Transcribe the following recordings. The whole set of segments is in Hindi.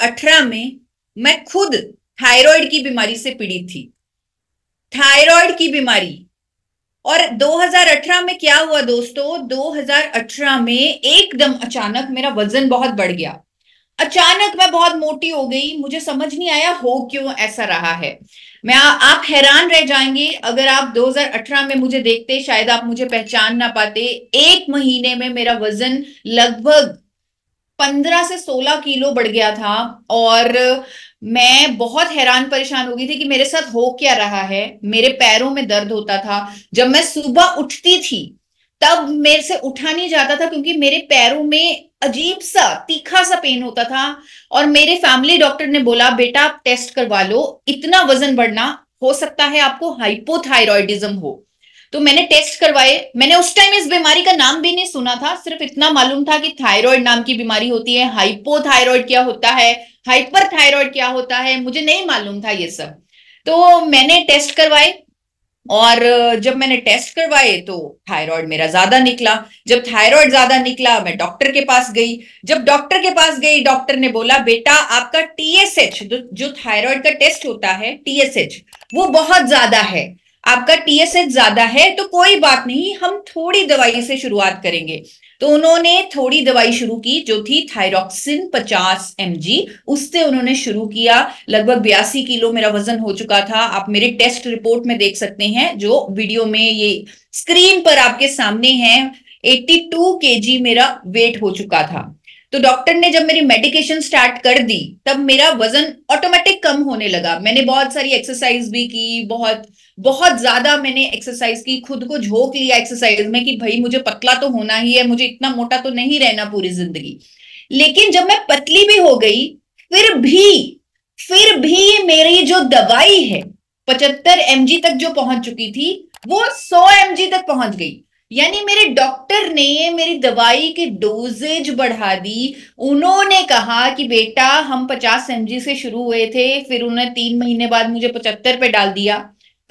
2018 में मैं खुद थायराइड की बीमारी से पीड़ित थी। थायराइड की बीमारी। और 2018 में क्या हुआ दोस्तों? 2018 में एकदम अचानक मेरा वज़न बहुत बढ़ गया। अचानक मैं बहुत मोटी हो गई। मुझे समझ नहीं आया हो क्यों ऐसा रहा है? मैं आ, आप हैरान रह जाएँगे। अगर आप 2018 में मुझे देखते शायद आप मुझे पहचान ना पाते। एक महीने में मेरा वज़न लगभग 15 से 16 किलो बढ़ गया था और मैं बहुत हैरान परेशान हो गई थी कि मेरे साथ हो क्या रहा है। मेरे पैरों में दर्द होता था। जब मैं सुबह उठती थी, तब मेरे से उठा नहीं जाता था क्योंकि मेरे पैरों में अजीब सा, तीखा सा पेन होता था और मेरे फैमिली डॉक्टर ने बोला, बेटा, आप टेस्ट करवा लो। इतना वज़न बढ़ना, हो सकता है आपको हाइपोथायरॉयडिज्म हो। तो मैंने टेस्ट करवाए। मैंने उस टाइम इस बीमारी का नाम भी नहीं सुना था, सिर्फ़ इतना मालूम था कि थायराइड नाम की बीमारी होती है हाइपोथायरॉयड क्या होता है हाइपर थायराइड क्या होता है, मुझे नहीं मालूम था ये सब। तो मैंने टेस्ट करवाए और जब मैंने टेस्ट करवाए तो थायराइड मेरा ज़्यादा निकला। जब थायराइड ज़्यादा निकला, मैं डॉक्टर के पास गई। जब डॉक्टर के पास गई, डॉक्टर ने बोला, बेटा, आपका टीएसएच जो थायराइड का टेस्ट होता है टीएसएच वो बहुत ज़्यादा है। आपका टीएसएच ज़्यादा है तो कोई बात नहीं, हम थोड़ी दवाई से शुरुआत करेंगे। तो उन्होंने थोड़ी दवाई शुरू की, जो थी थायरोक्सिन 50 एम उससे उन्होंने शुरू किया, लगभग बयासी किलो मेरा वज़न हो चुका था। आप मेरे टेस्ट रिपोर्ट में देख सकते हैं, जो वीडियो में ये स्क्रीन पर आपके सामने है 82 केजी मेरा वेट हो चुका था। तो डॉक्टर ने जब मेरी मेडिकेशन स्टार्ट कर दी, तब मेरा वज़न ऑटोमेटिक कम होने लगा। मैंने बहुत सारी एक्सरसाइज भी की, बहुत बहुत ज़्यादा मैंने एक्सरसाइज की, खुद को झोंक लिया एक्सरसाइज में कि भाई मुझे पतला तो होना ही है, मुझे इतना मोटा तो नहीं रहना पूरी ज़िंदगी। लेकिन जब मैं पतली भी हो गई, फिर भी फिर भी मेरी जो दवाई है, पचहत्तर एम तक जो पहुँच चुकी थी, वो सौ एम तक पहुँच गई। यानी मेरे डॉक्टर ने मेरी दवाई की डोजेज बढ़ा दी। उन्होंने कहा कि बेटा, हम 50 एम से शुरू हुए थे, फिर उन्होंने तीन महीने बाद मुझे पचहत्तर पे डाल दिया,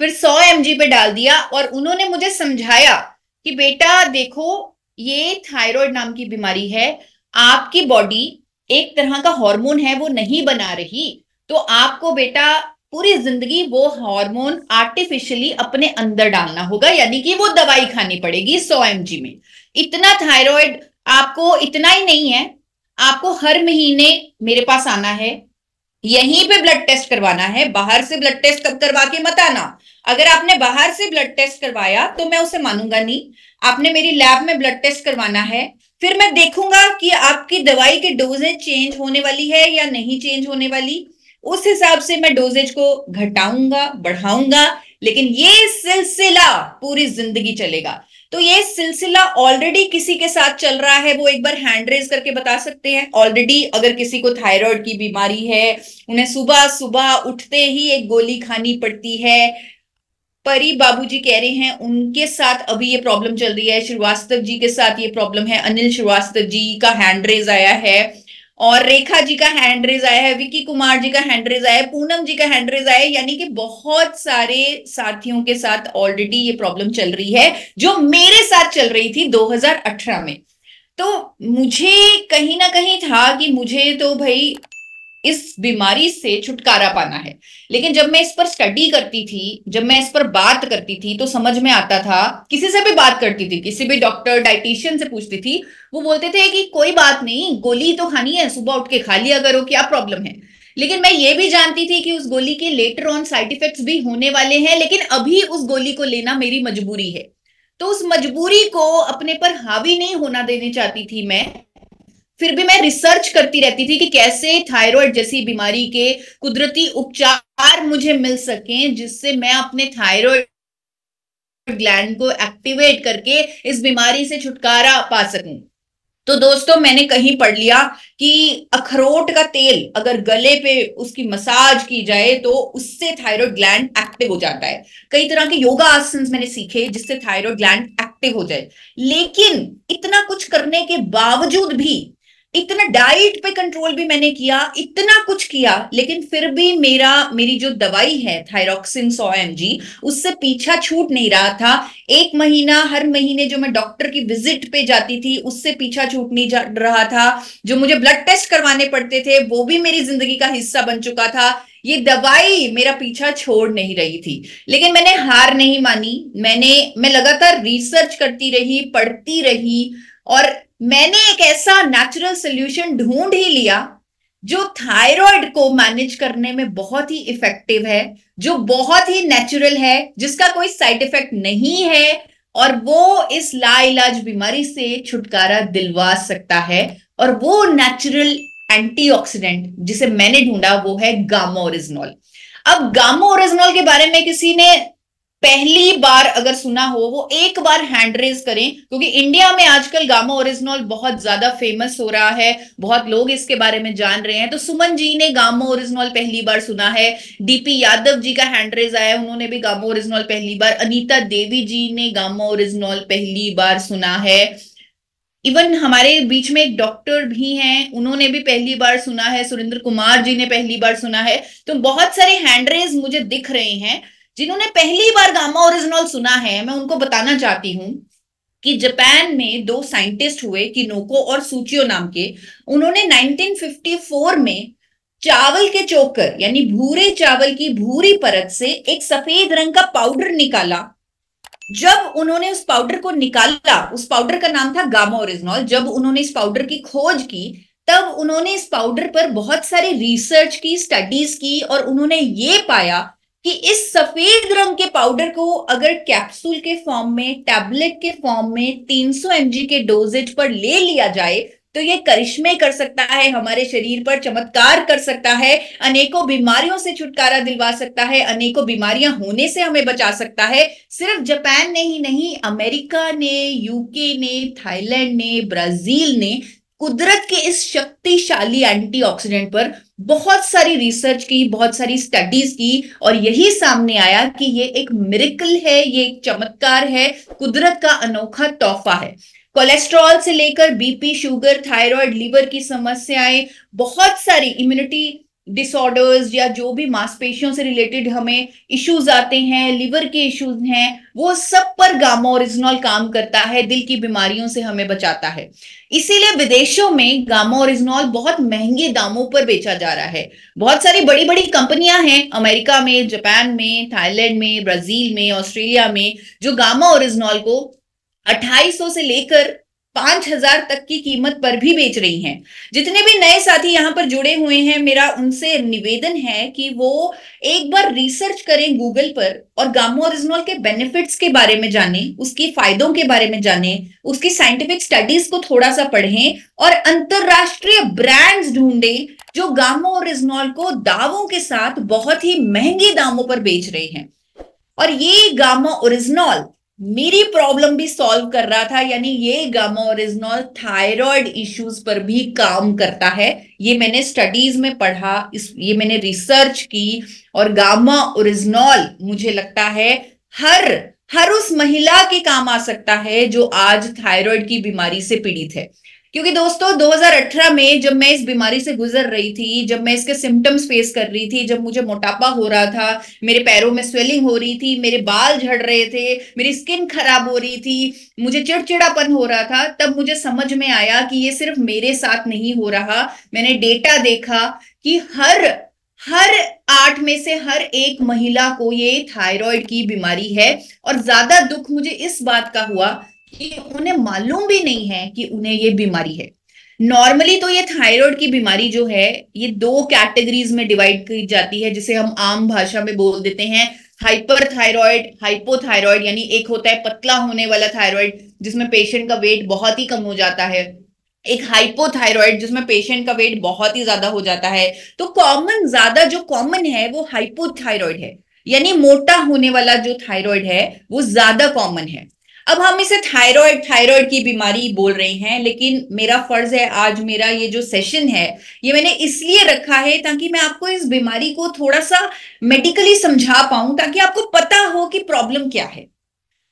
फिर सौ एम पे डाल दिया और उन्होंने मुझे समझाया कि बेटा, देखो, ये थायराइड नाम की बीमारी है, आपकी बॉडी एक तरह का हार्मोन है, वो नहीं बना रही। तो आपको बेटा पूरी ज़िंदगी वो हार्मोन आर्टिफिशियली अपने अंदर डालना होगा, यानी कि वो दवाई खानी पड़ेगी सौ एम में। इतना थायराइड आपको इतना ही नहीं है, आपको हर महीने मेरे पास आना है, यहीं पे ब्लड टेस्ट करवाना है, बाहर से ब्लड टेस्ट कब करवा के मत आना। अगर आपने बाहर से ब्लड टेस्ट करवाया तो मैं उसे मानूँगा नहीं। आपने मेरी लैब में ब्लड टेस्ट करवाना है, फिर मैं देखूँगा कि आपकी दवाई की डोजेज चेंज होने वाली है या नहीं चेंज होने वाली। उस हिसाब से मैं डोजेज को घटाऊँगा, बढ़ाऊँगा, लेकिन ये सिलसिला पूरी ज़िंदगी चलेगा। तो ये सिलसिला ऑलरेडी किसी के साथ चल रहा है, वो एक बार हैंड रेज करके बता सकते हैं। ऑलरेडी अगर किसी को थायराइड की बीमारी है, उन्हें सुबह सुबह उठते ही एक गोली खानी पड़ती है। परी बाबूजी कह रहे हैं, उनके साथ अभी ये प्रॉब्लम चल रही है। श्रीवास्तव जी के साथ ये प्रॉब्लम है। अनिल श्रीवास्तव जी का हैंड रेज आया है। और रेखा जी का हैंड रेज आया है, विकी कुमार जी का हैंड रेज आया है, पूनम जी का हैंड रेज आया है, यानी कि बहुत सारे साथियों के साथ ऑलरेडी ये प्रॉब्लम चल रही है, जो मेरे साथ चल रही थी 2018 में। तो मुझे कहीं ना कहीं था कि मुझे तो भाई इस बीमारी से छुटकारा पाना है। लेकिन जब मैं इस पर स्टडी करती थी, जब मैं इस पर बात करती थी तो समझ में आता था, किसी से भी बात करती थी, किसी भी डॉक्टर डाइटिशियन से पूछती थी, वो बोलते थे कि कोई बात नहीं, गोली तो खानी है, सुबह उठ के खा लिया करो, क्या प्रॉब्लम है? लेकिन मैं ये भी जानती थी कि उस गोली के लेटर ऑन साइड इफेक्ट्स भी होने वाले हैं, लेकिन अभी उस गोली को लेना मेरी मजबूरी है। तो उस मजबूरी को अपने पर हावी नहीं होना देनी चाहती थी मैं फिर भी मैं रिसर्च करती रहती थी कि कैसे थायराइड जैसी बीमारी के कुदरती उपचार मुझे मिल सके, जिससे मैं अपने थायराइड ग्लैंड को एक्टिवेट करके इस बीमारी से छुटकारा पा सकूँ। तो दोस्तों, मैंने कहीं पढ़ लिया कि अखरोट का तेल अगर गले पे उसकी मसाज की जाए तो उससे थायराइड ग्लैंड एक्टिव हो जाता है। कई तरह के योगा आसन मैंने सीखे जिससे थायराइड ग्लैंड एक्टिव हो जाए। लेकिन इतना कुछ करने के बावजूद भी इतना डाइट पे कंट्रोल भी मैंने किया, इतना कुछ किया, लेकिन फिर भी मेरा, मेरी जो दवाई है थायरोक्सिन सौ एम उससे पीछा छूट नहीं रहा था। एक महीना, हर महीने जो मैं डॉक्टर की विज़िट पे जाती थी, उससे पीछा छूट नहीं जा रहा था। जो मुझे ब्लड टेस्ट करवाने पड़ते थे, वो भी मेरी ज़िंदगी का हिस्सा बन चुका था। ये दवाई मेरा पीछा छोड़ नहीं रही थी। लेकिन मैंने हार नहीं मानी। मैंने, मैं लगातार रिसर्च करती रही, पढ़ती रही, और मैंने एक ऐसा नेचुरल सोल्यूशन ढूंढ ही लिया जो थायराइड को मैनेज करने में बहुत ही इफ़ेक्टिव है, जो बहुत ही नेचुरल है, जिसका कोई साइड इफ़ेक्ट नहीं है और वो इस लाइलाज बीमारी से छुटकारा दिलवा सकता है और वो नेचुरल एंटीऑक्सीडेंट जिसे मैंने ढूंढा वो है गामा ओरिजिनॉल अब गामा ओरिजिनॉल के बारे में किसी ने पहली बार अगर सुना हो, वो एक बार हैंड रेज करें, क्योंकि इंडिया में आजकल गामा ओरिजिनॉल बहुत ज़्यादा फ़ेमस हो रहा है, बहुत लोग इसके बारे में जान रहे हैं। तो सुमन जी ने गामा ओरिजिनॉल पहली बार सुना है। डीपी यादव जी का हैंड रेज आया उन्होंने भी गामा ओरिजिनॉल पहली बार। अनीता देवी जी ने गामा ओरिजिनॉल पहली बार सुना है। इवन हमारे बीच में एक डॉक्टर भी हैं, उन्होंने भी पहली बार सुना है। सुरेंद्र कुमार जी ने पहली बार सुना है। तो बहुत सारे हैंडरेज मुझे दिख रहे हैं। जिन्होंने पहली बार गामा ओरिजिनल सुना है, मैं उनको बताना चाहती हूँ कि जापान में दो साइंटिस्ट हुए, किनोको और सूचियो नाम के। उन्होंने 1954 में चावल के चोकर, यानी भूरे चावल की भूरी परत से एक सफ़ेद रंग का पाउडर निकाला। जब उन्होंने उस पाउडर को निकाला, उस पाउडर का नाम था गामा ओरिजिनॉल। जब उन्होंने इस पाउडर की खोज की, तब उन्होंने इस पाउडर पर बहुत सारी रिसर्च की, स्टडीज़ की, और उन्होंने ये पाया कि इस सफ़ेद रंग के पाउडर को अगर कैप्सूल के फॉर्म में टैबलेट के फॉर्म में 300 सौ के डोजेज पर ले लिया जाए तो ये करिश्मे कर सकता है, हमारे शरीर पर चमत्कार कर सकता है, अनेकों बीमारियों से छुटकारा दिलवा सकता है, अनेकों बीमारियाँ होने से हमें बचा सकता है। सिर्फ़ जापान ने ही नहीं, अमेरिका ने यूके ने, थाईलैंड ने, ब्राज़ील ने कुदरत के इस शक्तिशाली एंटीऑक्सीडेंट पर बहुत सारी रिसर्च की, बहुत सारी स्टडीज़ की और यही सामने आया कि ये एक मिरिकल है, ये एक चमत्कार है, कुदरत का अनोखा तोहफा है। कोलेस्ट्रॉल से लेकर बीपी शुगर थायराइड लीवर की समस्याएँ, बहुत सारी इम्यूनिटी डिसऑर्डर्स या जो भी मांसपेशियों से रिलेटेड हमें इश्यूज़ आते हैं लिवर के इश्यूज़ हैं, वो सब पर गामा ओरिजिनॉल काम करता है, दिल की बीमारियों से हमें बचाता है। इसीलिए विदेशों में गामा ओरिजिनॉल बहुत महँगे दामों पर बेचा जा रहा है। बहुत सारी बड़ी बड़ी कंपनियाँ हैं, अमेरिका में, जापान में, थाईलैंड में, ब्राज़ील में, ऑस्ट्रेलिया में, जो गामा ओरिजिनॉल को 2800 से लेकर पाँच हज़ार तक की कीमत पर भी बेच रही हैं। जितने भी नए साथी यहाँ पर जुड़े हुए हैं, मेरा उनसे निवेदन है कि वो एक बार रिसर्च करें गूगल पर और गामो ओरिजिनल के बेनिफिट्स के बारे में जाने, उसकी फायदों के बारे में जाने, उसकी साइंटिफिक स्टडीज़ को थोड़ा सा पढ़ें और अंतरराष्ट्रीय ब्रांड्स ढूंढें जो गामो ओरिजिनल को दावों के साथ बहुत ही महँगे दामों पर बेच रहे हैं। और ये गामा ओरिजिनल मेरी प्रॉब्लम भी सॉल्व कर रहा था, यानी ये गामा ओरिजिनॉल थायराइड इश्यूज़ पर भी काम करता है। ये मैंने स्टडीज़ में पढ़ा, इस, ये मैंने रिसर्च की और गामा ओरिजिनॉल मुझे लगता है हर हर उस महिला के काम आ सकता है जो आज थायराइड की बीमारी से पीड़ित है। क्योंकि दोस्तों 2018 में जब मैं इस बीमारी से गुजर रही थी, जब मैं इसके सिम्टम्स फेस कर रही थी, जब मुझे मोटापा हो रहा था, मेरे पैरों में स्वेलिंग हो रही थी, मेरे बाल झड़ रहे थे, मेरी स्किन खराब हो रही थी, मुझे चिड़चिड़ापन हो रहा था, तब मुझे समझ में आया कि ये सिर्फ़ मेरे साथ नहीं हो रहा। मैंने डेटा देखा कि हर हर आठ में से हर एक महिला को ये थायराइड की बीमारी है और ज़्यादा दुख मुझे इस बात का हुआ कि उन्हें मालूम भी नहीं है कि उन्हें ये बीमारी है। नॉर्मली तो ये थायराइड की बीमारी जो है, ये दो कैटेगरीज में डिवाइड की जाती है, जिसे हम आम भाषा में बोल देते हैं हाइपर थायराइड हाइपोथायराइड यानी एक होता है पतला होने वाला थायराइड जिसमें पेशेंट का वेट बहुत ही कम हो जाता है। एक हाइपोथायराइड जिसमें पेशेंट का वेट बहुत ही ज़्यादा हो जाता है। तो कॉमन ज़्यादा जो कॉमन है, वो हाइपोथायराइड है। यानी मोटा होने वाला जो थायराइड है, वो ज़्यादा कॉमन है। अब हम इसे थायराइड थायराइड की बीमारी बोल रहे हैं, लेकिन मेरा फ़र्ज़ है, आज मेरा ये जो सेशन है, ये मैंने इसलिए रखा है ताकि मैं आपको इस बीमारी को थोड़ा सा मेडिकली समझा पाऊँ, ताकि आपको पता हो कि प्रॉब्लम क्या है।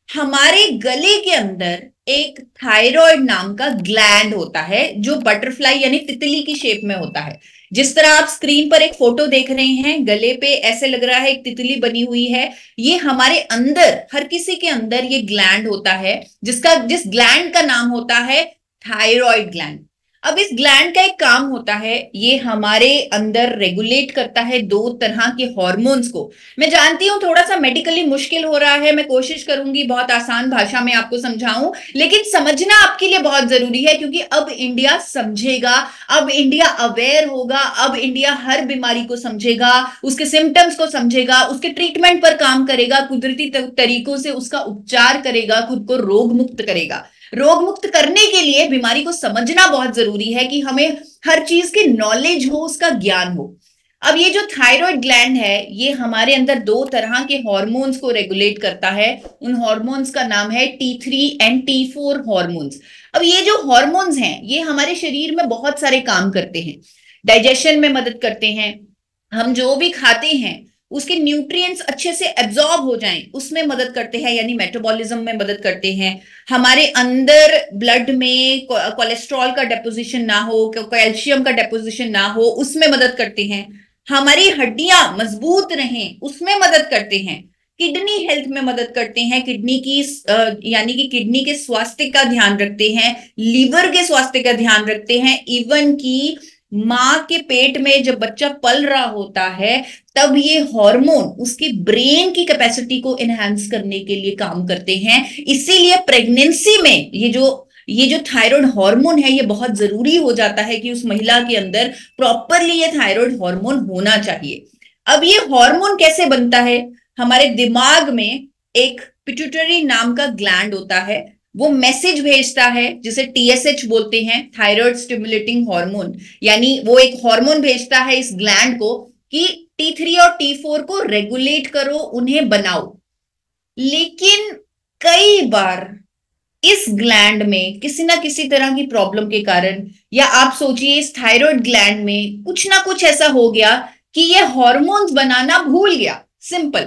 हमारे गले के अंदर एक थायराइड नाम का ग्लैंड होता है, जो बटरफ्लाई यानी तितली की शेप में होता है। जिस तरह आप स्क्रीन पर एक फ़ोटो देख रहे हैं, गले पे ऐसे लग रहा है एक तितली बनी हुई है, ये हमारे अंदर, हर किसी के अंदर ये ग्लैंड होता है, जिसका, जिस ग्लैंड का नाम होता है थायराइड ग्लैंड अब इस ग्लैंड का एक काम होता है, ये हमारे अंदर रेगुलेट करता है दो तरह के हॉर्मोन्स को। मैं जानती हूँ थोड़ा सा मेडिकली मुश्किल हो रहा है, मैं कोशिश करूँगी बहुत आसान भाषा में आपको समझाऊं, लेकिन समझना आपके लिए बहुत ज़रूरी है, क्योंकि अब इंडिया समझेगा, अब इंडिया अवेयर होगा, अब इंडिया हर बीमारी को समझेगा, उसके सिम्टम्स को समझेगा, उसके ट्रीटमेंट पर काम करेगा, कुदरती तरीकों से उसका उपचार करेगा, खुद को रोग मुक्त करेगा। रोग मुक्त करने के लिए बीमारी को समझना बहुत ज़रूरी है कि हमें हर चीज़ की नॉलेज हो, उसका ज्ञान हो। अब ये जो थायराइड ग्लैंड है, ये हमारे अंदर दो तरह के हॉर्मोन्स को रेगुलेट करता है। उन हॉर्मोन्स का नाम है T three and T four hormones अब ये जो हॉर्मोन्स हैं, ये हमारे शरीर में बहुत सारे काम करते हैं। डाइजेशन में मदद करते हैं। हम जो भी खाते हैं उसके न्यूट्रिएंट्स अच्छे से एब्जॉर्ब हो जाएँ, उसमें मदद करते हैं, यानी मेटाबॉलिज्म में मदद करते हैं। हमारे अंदर ब्लड में कोलेस्ट्रॉल का डेपोजिशन ना हो कैल्शियम का डेपोजिशन ना हो, उसमें मदद करते हैं। हमारी हड्डियाँ मज़बूत रहें, उसमें मदद करते हैं। किडनी हेल्थ में मदद करते हैं, किडनी की यानी कि किडनी के स्वास्थ्य का ध्यान रखते हैं लीवर के स्वास्थ्य का ध्यान रखते हैं इवन की माँ के पेट में जब बच्चा पल रहा होता है, तब ये हार्मोन उसकी ब्रेन की कैपेसिटी को एनहांस करने के लिए काम करते हैं। इसीलिए प्रेगनेंसी में ये जो ये जो थायराइड हार्मोन है, ये बहुत ज़रूरी हो जाता है कि उस महिला के अंदर प्रॉपरली ये थायराइड हार्मोन होना चाहिए। अब ये हार्मोन कैसे बनता है? हमारे दिमाग में एक पिट्यूटरी नाम का ग्लैंड होता है। वो मैसेज भेजता है, जिसे टीएसएच बोलते हैं थायराइड स्टिमुलेटिंग हार्मोन यानी वो एक हार्मोन भेजता है इस ग्लैंड को कि टी थ्री और टी फोर को रेगुलेट करो, उन्हें बनाओ. लेकिन कई बार इस ग्लैंड में किसी ना किसी तरह की प्रॉब्लम के कारण, या आप सोचिए इस थायराइड ग्लैंड में कुछ ना कुछ ऐसा हो गया कि ये हॉर्मोन्स बनाना भूल गया. सिंपल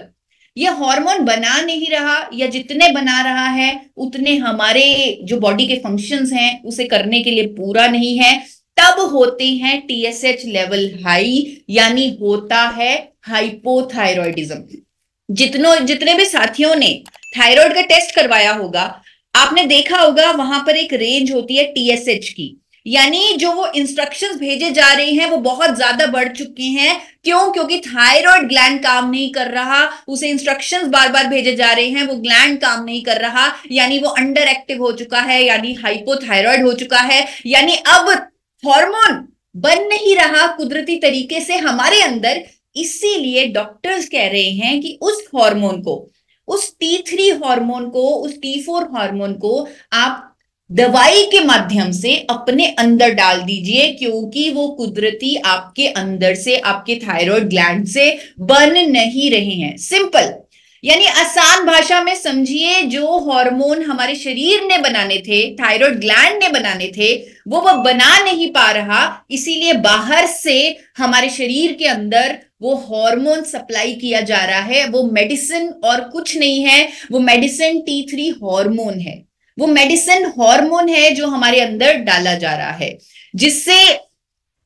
ये हार्मोन बना नहीं रहा, या जितने बना रहा है, उतने हमारे जो बॉडी के फ़ंक्शंस हैं, उसे करने के लिए पूरा नहीं है। तब होते हैं टीएसएच लेवल हाई यानी होता है हाइपोथायरॉयडिज्म जितनों, जितने भी साथियों ने थायराइड का टेस्ट करवाया होगा, आपने देखा होगा, वहाँ पर एक रेंज होती है टीएसएच की। यानी जो वो इंस्ट्रक्शंस भेजे जा रहे हैं, वो बहुत ज़्यादा बढ़ चुके हैं। क्यों? क्योंकि थायराइड ग्लैंड काम नहीं कर रहा। उसे इंस्ट्रक्शंस बार बार भेजे जा रहे हैं, वो ग्लैंड काम नहीं कर रहा। यानी वो अंडर एक्टिव हो चुका है, यानी हाइपोथायराइड हो चुका है। यानी अब हार्मोन बन नहीं रहा कुदरती तरीके से हमारे अंदर। इसीलिए डॉक्टर्स कह रहे हैं कि उस हार्मोन को, उस टी थ्री हार्मोन को, उस टी फोर हार्मोन को आप दवाई के माध्यम से अपने अंदर डाल दीजिए, क्योंकि वो कुदरती आपके अंदर से, आपके थायराइड ग्लैंड से बन नहीं रहे हैं। सिंपल यानी आसान भाषा में समझिए, जो हार्मोन हमारे शरीर ने बनाने थे, थायराइड ग्लैंड ने बनाने थे, वो वो बना नहीं पा रहा, इसीलिए बाहर से हमारे शरीर के अंदर वो हार्मोन सप्लाई किया जा रहा है। वो मेडिसिन और कुछ नहीं है, वो मेडिसिन टी थ्री हार्मोन है। वो मेडिसिन हार्मोन है जो हमारे अंदर डाला जा रहा है। जिससे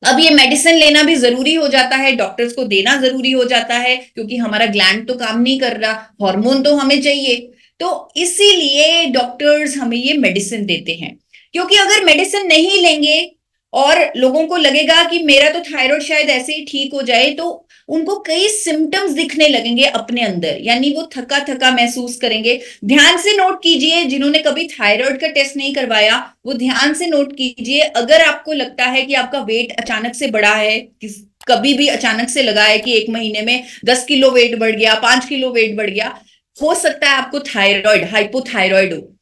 अब ये मेडिसिन लेना भी ज़रूरी हो जाता है डॉक्टर्स को देना ज़रूरी हो जाता है, क्योंकि हमारा ग्लैंड तो काम नहीं कर रहा हार्मोन तो हमें चाहिए। तो इसीलिए डॉक्टर्स हमें ये मेडिसिन देते हैं। क्योंकि अगर मेडिसिन नहीं लेंगे और लोगों को लगेगा कि मेरा तो थायराइड शायद ऐसे ही ठीक हो जाए तो उनको कई सिम्टम्स दिखने लगेंगे अपने अंदर। यानी वो थका थका महसूस करेंगे। ध्यान से नोट कीजिए, जिन्होंने कभी थायराइड का टेस्ट नहीं करवाया, वो ध्यान से नोट कीजिए। अगर आपको लगता है कि आपका वेट अचानक से बढ़ा है कभी भी अचानक से लगा है कि एक महीने में दस किलो वेट बढ़ गया, पाँच किलो वेट बढ़ गया, हो सकता है आपको थायराइड हाइपोथायरॉइड हो।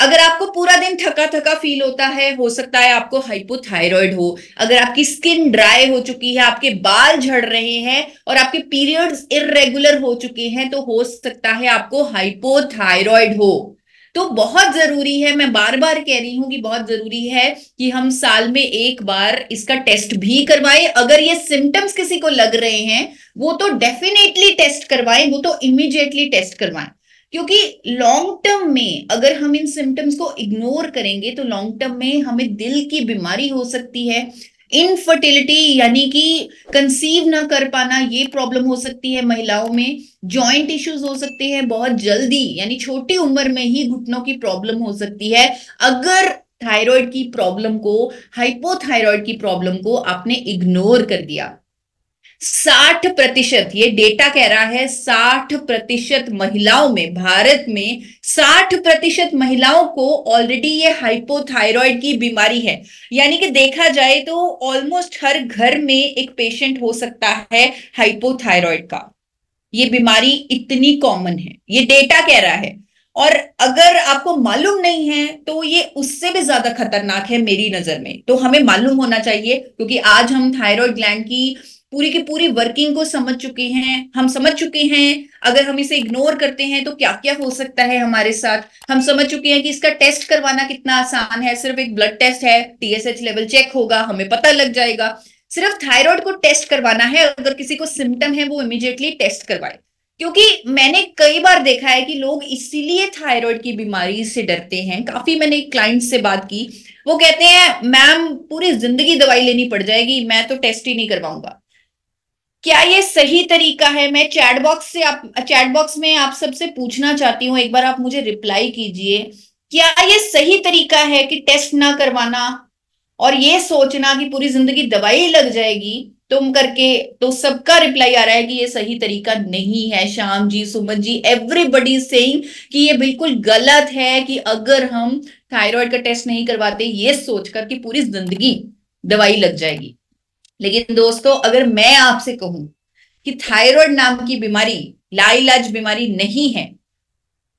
अगर आपको पूरा दिन थका थका फील होता है, हो सकता है आपको हाइपोथायरॉइड हो, अगर आपकी स्किन ड्राई हो चुकी है, आपके बाल झड़ रहे हैं और आपके पीरियड्स इरेगुलर हो चुके हैं तो हो सकता है आपको हाइपोथायरॉइड हो। तो बहुत ज़रूरी है, मैं बार बार कह रही हूँ कि बहुत ज़रूरी है कि हम साल में एक बार इसका टेस्ट भी करवाएँ। अगर ये सिम्टम्स किसी को लग रहे हैं, वो तो डेफिनेटली टेस्ट करवाएँ, वो तो इमीडिएटली टेस्ट करवाएँ। क्योंकि लॉन्ग टर्म में अगर हम इन सिम्टम्स को इग्नोर करेंगे तो लॉन्ग टर्म में हमें दिल की बीमारी हो सकती है। इनफर्टिलिटी यानी कि कंसीव ना कर पाना, ये प्रॉब्लम हो सकती है महिलाओं में। जॉइंट इश्यूज़ हो सकते हैं, बहुत जल्दी, यानी छोटी उम्र में ही घुटनों की प्रॉब्लम हो सकती है। अगर थायराइड की प्रॉब्लम को हाइपोथायरॉयड की प्रॉब्लम को आपने इग्नोर कर दिया साठ प्रतिशत, ये डेटा कह रहा है साठ प्रतिशत महिलाओं में, भारत में साठ प्रतिशत महिलाओं को ऑलरेडी ये हाइपोथायरॉयड की बीमारी है। यानी कि देखा जाए तो ऑलमोस्ट हर घर में एक पेशेंट हो सकता है हाइपोथायरॉयड का। ये बीमारी इतनी कॉमन है। ये डेटा कह रहा है। और अगर आपको मालूम नहीं है तो ये उससे भी ज़्यादा खतरनाक है मेरी नज़र में। तो हमें मालूम होना चाहिए, क्योंकि आज हम थायराइड ग्लैंड की पूरी की पूरी वर्किंग को समझ चुके हैं, हम समझ चुके हैं, अगर हम इसे इग्नोर करते हैं तो क्या क्या हो सकता है हमारे साथ? हम समझ चुके हैं कि इसका टेस्ट करवाना कितना आसान है, सिर्फ़ एक ब्लड टेस्ट है टीएसएच लेवल चेक होगा, हमें पता लग जाएगा। सिर्फ़ थायराइड को टेस्ट करवाना है, अगर किसी को सिम्टम है, वो इमीडिएटली टेस्ट करवाए। क्योंकि मैंने कई बार देखा है कि लोग इसीलिए थायराइड की बीमारी से डरते हैं। काफ़ी मैंने क्लाइंट से बात की, वो कहते हैं, मैम, पूरी ज़िंदगी दवाई लेनी पड़ जाएगी, मैं तो टेस्ट ही नहीं करवाऊँगा। क्या ये सही तरीका है? मैं चैट बॉक्स से आप, चैट बॉक्स में आप सबसे पूछना चाहती हूँ, एक बार आप मुझे रिप्लाई कीजिए। क्या ये सही तरीका है कि टेस्ट ना करवाना और ये सोचना कि पूरी ज़िंदगी दवाई लग जाएगी? तुम करके तो सबका रिप्लाई आ रहा है कि ये सही तरीका नहीं है, श्याम जी, सुमन जी एवरीबडी सेइंग कि ये बिल्कुल गलत है कि अगर हम थायराइड का टेस्ट नहीं करवाते, ये सोचकर कि पूरी ज़िंदगी दवाई लग जाएगी। लेकिन दोस्तों, अगर मैं आपसे कहूँ कि थायराइड नाम की बीमारी, लाइलाज बीमारी नहीं है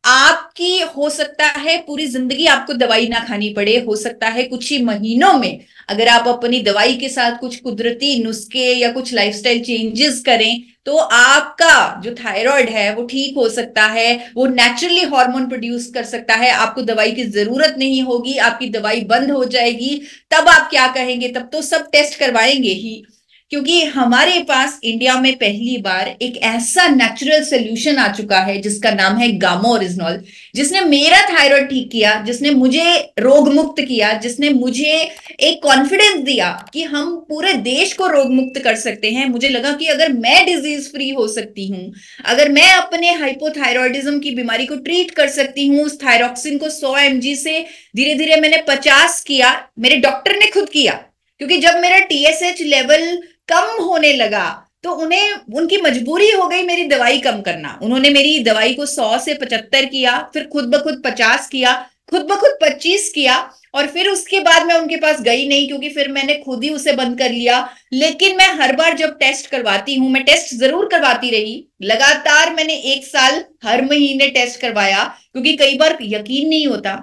आपकी, हो सकता है पूरी ज़िंदगी आपको दवाई ना खानी पड़े, हो सकता है कुछ ही महीनों में अगर आप अपनी दवाई के साथ कुछ कुदरती नुस्खे या कुछ लाइफस्टाइल चेंजेस करें तो आपका जो थायराइड है, वो ठीक हो सकता है, वो नेचुरली हार्मोन प्रोड्यूस कर सकता है। आपको दवाई की ज़रूरत नहीं होगी, आपकी दवाई बंद हो जाएगी, तब आप क्या कहेंगे? तब तो सब टेस्ट करवाएँगे ही। क्योंकि हमारे पास इंडिया में पहली बार एक ऐसा नेचुरल सोल्यूशन आ चुका है, जिसका नाम है गामो ओरिजिनॉल जिसने मेरा थायराइड ठीक किया, जिसने मुझे रोग मुक्त किया, जिसने मुझे एक कॉन्फिडेंस दिया कि हम पूरे देश को रोग मुक्त कर सकते हैं। मुझे लगा कि अगर मैं डिज़ीज़ फ्री हो सकती हूँ, अगर मैं अपने हाइपोथायरॉयडिज्म की बीमारी को ट्रीट कर सकती हूँ, उस थायरॉक्सिन को सौ एम से धीरे धीरे मैंने पचास किया, मेरे डॉक्टर ने खुद किया। क्योंकि जब मेरा टीएसएच लेवल कम होने लगा तो उन्हें, उनकी मजबूरी हो गई मेरी दवाई कम करना। उन्होंने मेरी दवाई को सौ से पचहत्तर किया, फिर खुद ब खुद पचास किया, खुद ब खुद पच्चीस किया, और फिर उसके बाद मैं उनके पास गई नहीं, क्योंकि फिर मैंने खुद ही उसे बंद कर लिया। लेकिन मैं हर बार जब टेस्ट करवाती हूँ, मैं टेस्ट ज़रूर करवाती रही। लगातार मैंने एक साल हर महीने टेस्ट करवाया, क्योंकि कई बार यकीन नहीं होता।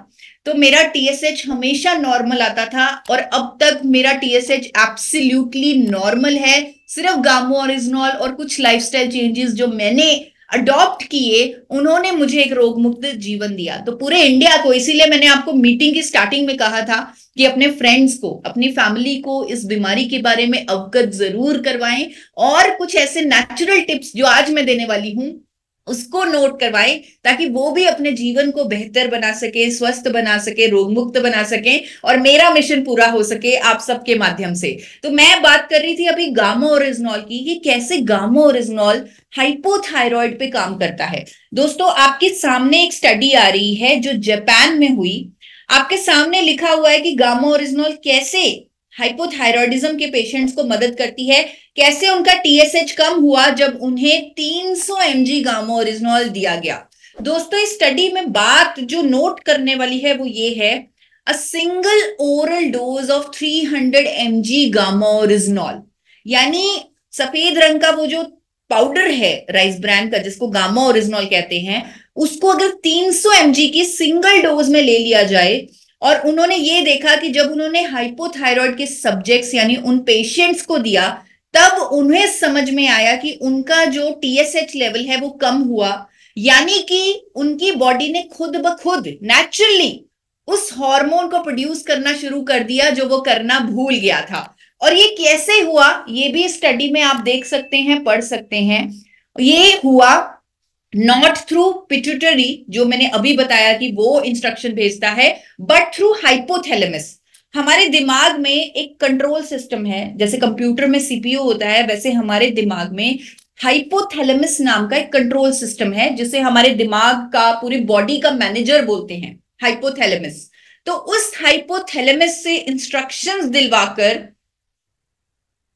तो मेरा टीएसएच हमेशा नॉर्मल आता था और अब तक मेरा टीएसएच एब्सोल्युटली नॉर्मल है। सिर्फ़ गामो ओरिजिनॉल और कुछ लाइफस्टाइल चेंजेस जो मैंने अडॉप्ट किए, उन्होंने मुझे एक रोग मुक्त जीवन दिया। तो पूरे इंडिया को, इसीलिए मैंने आपको मीटिंग की स्टार्टिंग में कहा था कि अपने फ्रेंड्स को, अपनी फैमिली को इस बीमारी के बारे में अवगत ज़रूर करवाएँ और कुछ ऐसे नेचुरल टिप्स जो आज मैं देने वाली हूँ उसको नोट करवाएँ, ताकि वो भी अपने जीवन को बेहतर बना सके, स्वस्थ बना सके रोग मुक्त बना सके, और मेरा मिशन पूरा हो सके आप सबके माध्यम से। तो मैं बात कर रही थी अभी गामो ओरिजिनॉल की, कि कैसे गामो ओरिजिनॉल हाइपोथायरॉइड पे काम करता है। दोस्तों, आपके सामने एक स्टडी आ रही है जो जापान में हुई। आपके सामने लिखा हुआ है कि गामो ओरिजिनॉल कैसे हाइपोथायरॉयडिज्म के पेशेंट्स को मदद करती है। कैसे उनका टीएसएच कम हुआ जब उन्हें 300 सौ एमजी गामो ओरिजिनॉल दिया गया? दोस्तों, इस स्टडी में बात जो नोट करने वाली है वो ये है a single oral dose of 300 hundred MG gamma oryzanol. यानी सफ़ेद रंग का वो जो पाउडर है राइस ब्रांड का, जिसको गामा ओरिजिनॉल कहते हैं, उसको अगर 300 सौ की सिंगल डोज में ले लिया जाए और उन्होंने ये देखा कि जब उन्होंने हाइपोथायरॉयड के सब्जेक्ट्स यानी उन पेशेंट्स को दिया, तब उन्हें समझ में आया कि उनका जो टीएसएच लेवल है वो कम हुआ। यानी कि उनकी बॉडी ने खुद ब खुद नेचुरली उस हार्मोन को प्रोड्यूस करना शुरू कर दिया जो वो करना भूल गया था। और ये कैसे हुआ, ये भी स्टडी में आप देख सकते हैं, पढ़ सकते हैं। ये हुआ नॉट थ्रू पिट्यूटरी जो मैंने अभी बताया कि वो इंस्ट्रक्शन भेजता है बट थ्रू हाइपोथैलेमस हमारे दिमाग में एक कंट्रोल सिस्टम है, जैसे कंप्यूटर में सीपीयू होता है, वैसे हमारे दिमाग में हाइपोथैलेमस नाम का एक कंट्रोल सिस्टम है, जिसे हमारे दिमाग का, पूरी बॉडी का मैनेजर बोलते हैं हाइपोथैलेमस तो उस हाइपोथैलेमस से इंस्ट्रक्शंस दिलवाकर,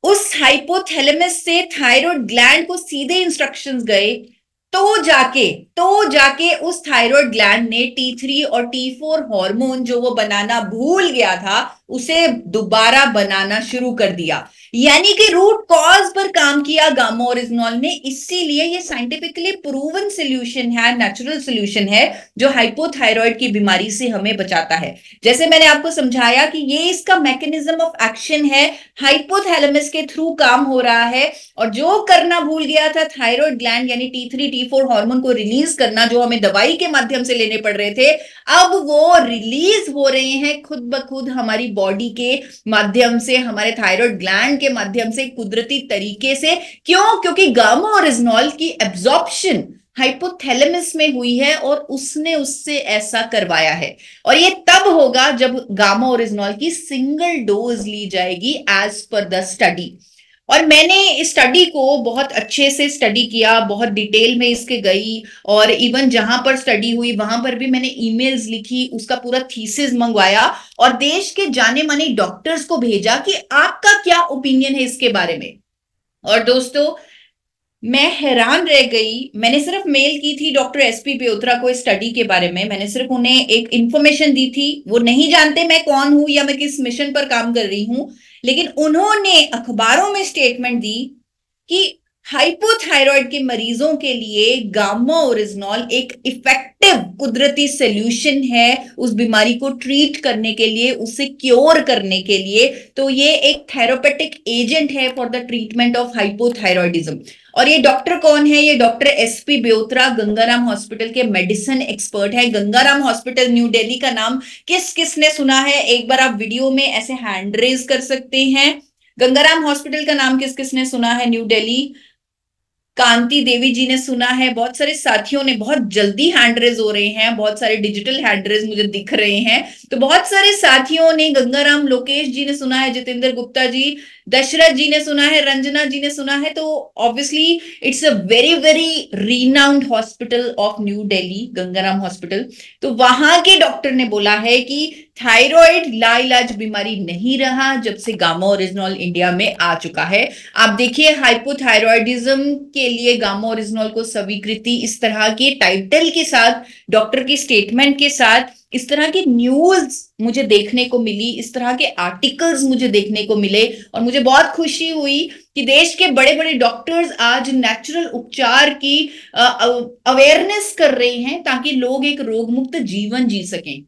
उस हाइपोथैलेमस से थायराइड ग्लैंड को सीधे इंस्ट्रक्शंस गए तो जाके तो जाके उस थायराइड ग्लैंड ने टी थ्री और टी फोर हॉर्मोन जो वो बनाना भूल गया था, उसे दोबारा बनाना शुरू कर दिया। यानी कि रूट कॉज पर काम किया गामा ओरिजिनॉल ने, इसीलिए ये साइंटिफिकली प्रूवन सोल्यूशन है नेचुरल सोल्यूशन है, जो हाइपोथायरॉइड की बीमारी से हमें बचाता है। जैसे मैंने आपको समझाया कि ये इसका मैकेनिज्म ऑफ़ एक्शन है हाइपोथैलेमस के थ्रू काम हो रहा है, और जो करना भूल गया था थायराइड ग्लैंड यानी T three T four hormone को रिलीज़ करना जो हमें दवाई के माध्यम से लेने पड़ रहे थे, अब वो रिलीज़ हो रहे हैं खुद ब खुद हमारी बॉडी के माध्यम से, हमारे थायराइड ग्लैंड के माध्यम से कुदरती तरीके से। क्यों? क्योंकि गामा और इजनॉल की एब्जॉर्प्शन हाइपोथैलेमस में हुई है और उसने उससे ऐसा करवाया है। और ये तब होगा जब गामा और इजनॉल की सिंगल डोज ली जाएगी एज पर द स्टडी और मैंने इस स्टडी को बहुत अच्छे से स्टडी किया, बहुत डिटेल में इसके गई और इवन जहाँ पर स्टडी हुई, वहाँ पर भी मैंने ईमेल्स लिखी, उसका पूरा थीसिस मंगवाया और देश के जाने माने डॉक्टर्स को भेजा कि आपका क्या ओपिनियन है इसके बारे में। और दोस्तों, मैं हैरान रह गई। मैंने सिर्फ़ मेल की थी डॉक्टर एस पी पेत्रा को इस स्टडी के बारे में। मैंने सिर्फ़ उन्हें एक इंफॉर्मेशन दी थी। वो नहीं जानते मैं कौन हूँ या मैं किस मिशन पर काम कर रही हूँ। लेकिन उन्होंने अखबारों में स्टेटमेंट दी कि हाइपोथायरॉयड के मरीजों के लिए गामा ओरिजनॉल एक इफ़ेक्टिव कुदरती सोल्यूशन है उस बीमारी को ट्रीट करने के लिए, उसे क्योर करने के लिए। तो ये एक थेरोपेटिक एजेंट है for the treatment of hypothyroidism और ये डॉक्टर कौन है? ये doctor S P Byotra Ganga Ram hospital के मेडिसिन एक्सपर्ट है। गंगाराम हॉस्पिटल, न्यू दिल्ली का नाम किस किस ने सुना है? एक बार आप वीडियो में ऐसे हैंड रेज कर सकते हैं। गंगाराम हॉस्पिटल का नाम किस किस ने सुना है? न्यू दिल्ली। कांति देवी जी ने सुना है। बहुत सारे साथियों ने बहुत जल्दी हैंड रेज हो रहे हैं। बहुत सारे डिजिटल हैंड रेज मुझे दिख रहे हैं। तो बहुत सारे साथियों ने गंगाराम लोकेश जी ने सुना है, जितेंद्र गुप्ता जी दशरथ जी ने सुना है, रंजना जी ने सुना है तो obviously it's a very very renowned hospital of New Delhi Ganga Ram hospital तो वहाँ के डॉक्टर ने बोला है कि थायराइड लाइलाज बीमारी नहीं रहा, जब से गामा ओरिजिनल इंडिया में आ चुका है। आप देखिए हाइपोथायरॉयडिज्म के लिए गामा ओरिजिनल को स्वीकृति इस तरह के टाइटल के साथ डॉक्टर की स्टेटमेंट के साथ इस तरह की न्यूज़ मुझे देखने को मिली, इस तरह के आर्टिकल्स मुझे देखने को मिले और मुझे बहुत खुशी हुई कि देश के बड़े बड़े डॉक्टर्स आज नेचुरल उपचार की अवेयरनेस कर रहे हैं ताकि लोग एक रोग मुक्त जीवन जी सकें।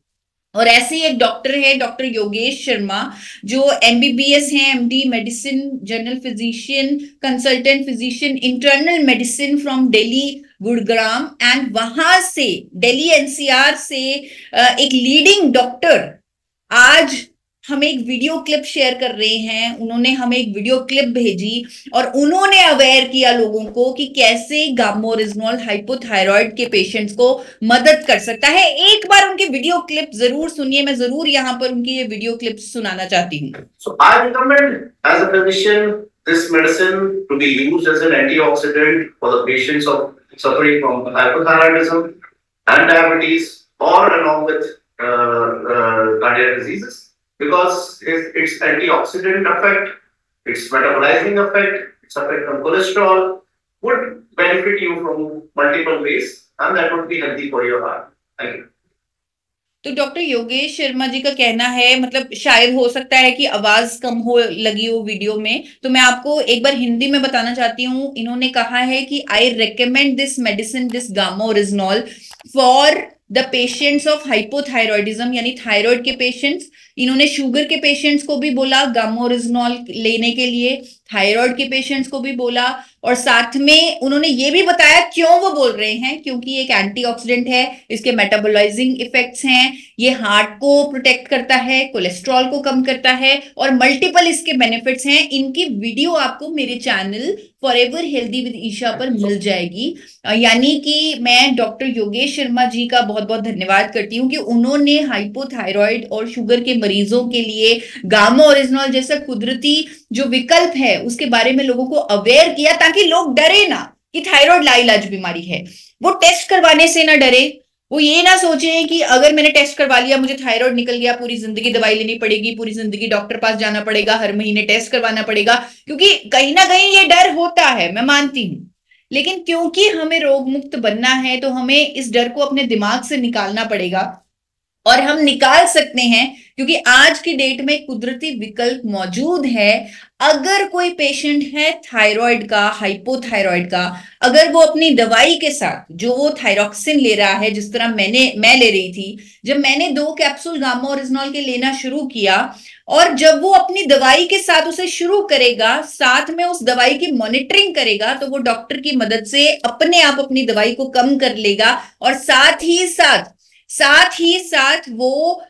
और ऐसे ही एक डॉक्टर है डॉक्टर योगेश शर्मा जो एमबीबीएस हैं MD medicine general physician consultant physician internal medicine from Delhi Gurugram and वहाँ से दिल्ली एनसीआर से एक लीडिंग डॉक्टर आज हमें एक वीडियो क्लिप शेयर कर रहे हैं उन्होंने हमें एक वीडियो क्लिप भेजी और उन्होंने अवेयर किया लोगों को कि कैसे गामोरिजनोल हाइपोथायरॉयड के पेशेंट्स को मदद कर सकता है एक बार उनके वीडियो क्लिप ज़रूर सुनिए मैं ज़रूर यहाँ पर उनकी ये वीडियो क्लिप सुनाना चाहती हूँ so, uh, uh, cardiac diseases. Because its antioxidant effect, its metabolizing effect, its effect on cholesterol would benefit you from multiple ways and that would be healthy for your heart. Thank you. तो डॉक्टर योगेश शर्मा जी का कहना है मतलब शायद हो सकता है कि आवाज़ कम हो लगी हो वीडियो में तो मैं आपको एक बार हिंदी में बताना चाहती हूँ इन्होंने कहा है कि I recommend this medicine this gamma oryzanol for the patients of hypothyroidism यानी थायराइड के पेशेंट्स इन्होंने शुगर के पेशेंट्स को भी बोला गामोरिजनॉल लेने के लिए थायराइड के पेशेंट्स को भी बोला और साथ में उन्होंने ये भी बताया क्यों वो बोल रहे हैं क्योंकि एक एंटीऑक्सीडेंट है इसके मेटाबोलाइजिंग इफेक्ट्स हैं ये हार्ट को प्रोटेक्ट करता है कोलेस्ट्रॉल को कम करता है और मल्टीपल इसके बेनिफिट्स हैं। इनकी वीडियो आपको मेरे channel forever healthy with Isha पर मिल जाएगी। यानी कि मैं डॉक्टर योगेश शर्मा जी का बहुत बहुत धन्यवाद करती हूँ कि उन्होंने हाइपोथायरॉइड और शुगर के मरीजों के लिए गामा ओरिजिनल जैसा कुदरती जो विकल्प है, उसके बारे में लोगों को अवेयर किया ताकि लोग डरे ना कि थायराइड लाइलाज बीमारी है। वो टेस्ट करवाने से ना डरे। वो ये ना सोचे कि अगर मैंने टेस्ट करवा लिया, मुझे थायराइड निकल गया, पूरी ज़िंदगी दवाई लेनी पड़ेगी, पूरी ज़िंदगी डॉक्टर पास जाना पड़ेगा, हर महीने टेस्ट करवाना पड़ेगा, क्योंकि कहीं ना कहीं ये डर होता है, मैं मानती हूँ। लेकिन क्योंकि हमें रोग मुक्त बनना है तो हमें इस डर को अपने दिमाग से निकालना पड़ेगा। और हम निकाल सकते हैं, क्योंकि आज की डेट में कुदरती विकल्प मौजूद है। अगर कोई पेशेंट है थायराइड का हाइपोथायराइड का, अगर वो अपनी दवाई के साथ जो वो थायरोक्सिन ले रहा है, जिस तरह मैंने, मैं ले रही थी, जब मैंने दो कैप्सूल गामा ओरिजिनॉल के लेना शुरू किया, और जब वो अपनी दवाई के साथ उसे शुरू करेगा, साथ में उस दवाई की मॉनिटरिंग करेगा तो वो डॉक्टर की मदद से अपने आप अपनी दवाई को कम कर लेगा, और साथ ही साथ साथ ही साथ वो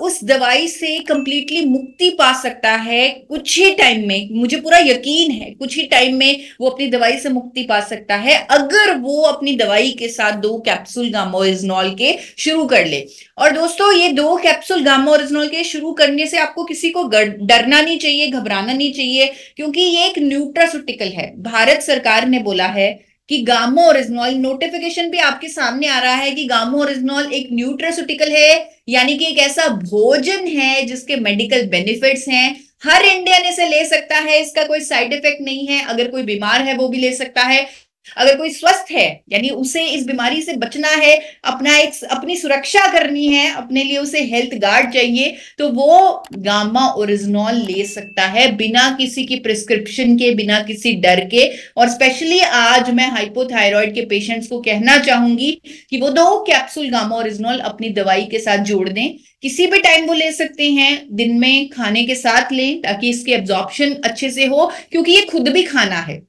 उस दवाई से कंप्लीटली मुक्ति पा सकता है कुछ ही टाइम में। मुझे पूरा यकीन है, कुछ ही टाइम में वो अपनी दवाई से मुक्ति पा सकता है, अगर वो अपनी दवाई के साथ दो कैप्सूल गामोरिजनॉल के शुरू कर ले। और दोस्तों, ये दो कैप्सूल गामोरिजनॉल के शुरू करने से आपको किसी को डरना नहीं चाहिए, घबराना नहीं चाहिए, क्योंकि ये एक न्यूट्रासुटिकल है। भारत सरकार ने बोला है कि गामो रिजनॉल नोटिफिकेशन भी आपके सामने आ रहा है कि गामो रिजनॉल एक न्यूट्रास्यूटिकल है, यानी कि एक ऐसा भोजन है जिसके मेडिकल बेनिफिट्स हैं। हर इंडियन इसे ले सकता है, इसका कोई साइड इफ़ेक्ट नहीं है। अगर कोई बीमार है, वो भी ले सकता है। अगर कोई स्वस्थ है, यानी उसे इस बीमारी से बचना है, अपना एक अपनी सुरक्षा करनी है, अपने लिए उसे हेल्थ गार्ड चाहिए तो वो गामा ओरिजिनॉल ले सकता है बिना किसी की प्रिस्क्रिप्शन के, बिना किसी डर के। और स्पेशली आज मैं हाइपोथायरॉयड के पेशेंट्स को कहना चाहूँगी कि वो दो कैप्सूल गामा ओरिजिनॉल अपनी दवाई के साथ जोड़ दें। किसी भी टाइम वो ले सकते हैं, दिन में खाने के साथ लें, ताकि इसके एब्जॉर्प्शन अच्छे से हो, क्योंकि ये खुद भी खाना है।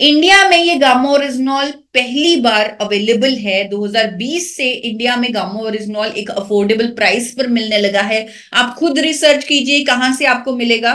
इंडिया में ये गामो ओरिजिनॉल पहली बार अवेलेबल है। 2020 से इंडिया में गामो ओरिजिनॉल एक अफोर्डेबल प्राइस पर मिलने लगा है। आप खुद रिसर्च कीजिए कहाँ से आपको मिलेगा।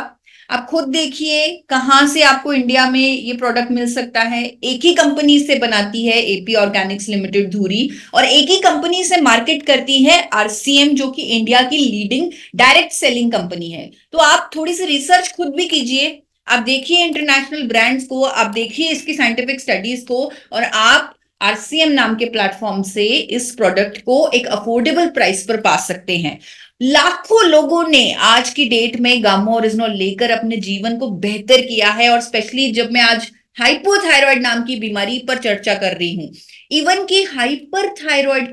आप खुद देखिए कहाँ से आपको इंडिया में ये प्रोडक्ट मिल सकता है। एक ही कंपनी से बनाती है एपी ऑर्गेनिक्स लिमिटेड धूरी और एक ही कंपनी से मार्केट करती है आरसीएम जो कि इंडिया की लीडिंग डायरेक्ट सेलिंग कंपनी है। तो आप थोड़ी सी रिसर्च खुद भी कीजिए। आप देखिए इंटरनेशनल ब्रांड्स को आप देखिए इसकी साइंटिफिक स्टडीज़ को और आप आरसीएम नाम के प्लेटफॉर्म से इस प्रोडक्ट को एक अफोर्डेबल प्राइस पर पा सकते हैं। लाखों लोगों ने आज की डेट में गामो ओरिजिनल लेकर अपने जीवन को बेहतर किया है और स्पेशली जब मैं आज हाइपोथायरॉयड नाम की बीमारी पर चर्चा कर रही हूँ इवन की हाइपर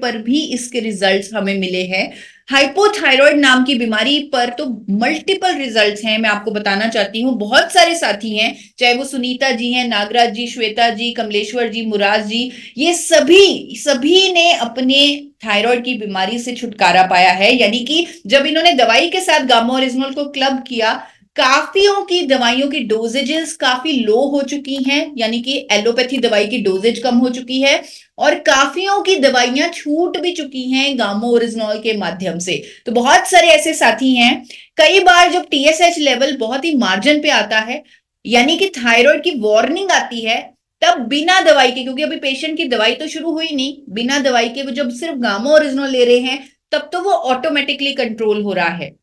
पर भी इसके रिजल्ट्स हमें मिले हैं। हाइपोथायरॉयड नाम की बीमारी पर तो मल्टीपल रिजल्ट्स हैं, मैं आपको बताना चाहती हूँ। बहुत सारे साथी हैं, चाहे वो सुनीता जी हैं, नागराज जी, श्वेता जी, कमलेश्वर जी, मुराज जी, ये सभी सभी ने अपने थायराइड की बीमारी से छुटकारा पाया है। यानी कि जब इन्होंने दवाई के साथ गामो ओरिजिनल को क्लब किया काफियों की दवाइयों की डोजेजेस काफ़ी लो हो चुकी हैं, यानी कि एलोपैथी दवाई की डोजेज कम हो चुकी है, और काफियों की दवाइयाँ छूट भी चुकी हैं गामो ओरिजिनॉल के माध्यम से। तो बहुत सारे ऐसे साथी हैं, कई बार जब टीएसएच लेवल बहुत ही मार्जिन पे आता है, यानी कि थायराइड की वार्निंग आती है, तब बिना दवाई के, क्योंकि अभी पेशेंट की दवाई तो शुरू हुई नहीं, बिना दवाई के वो जब सिर्फ़ गामो ओरिजिनल ले रहे हैं, तब तो वो ऑटोमेटिकली कंट्रोल हो रहा है।